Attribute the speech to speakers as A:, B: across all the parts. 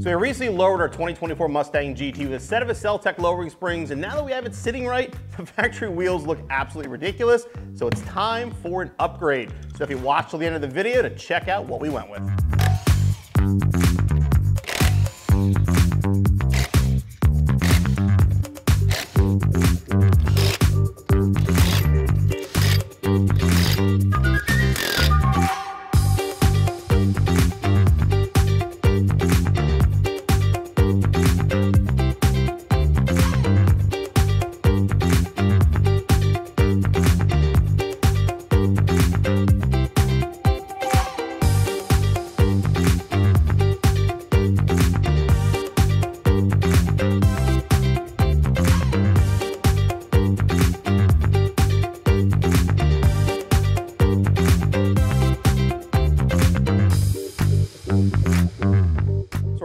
A: So we recently lowered our 2024 Mustang GT with a set of AccelTech lowering springs, and now that we have it sitting right, the factory wheels look absolutely ridiculous, so it's time for an upgrade. So if you watch till the end of the video to check out what we went with.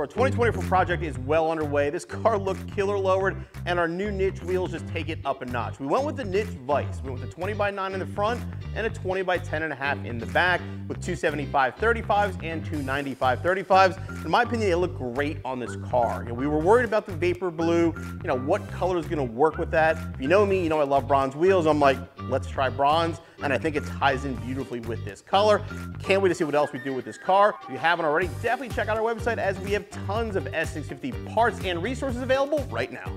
A: Our 2024 project is well underway. This car looked killer lowered, and our new niche wheels just take it up a notch. We went with the niche Vice. We went with a 20 by 9 in the front and a 20 by 10 and a half in the back with 275 35s and 295 35s. In my opinion, they look great on this car. You know, we were worried about the Vapor Blue, you know, what color is gonna work with that. If you know me, you know I love bronze wheels. I'm like, let's try bronze and I think it ties in beautifully with this color. Can't wait to see what else we do with this car. If you haven't already, definitely check out our website as we have tons of S650 parts and resources available right now.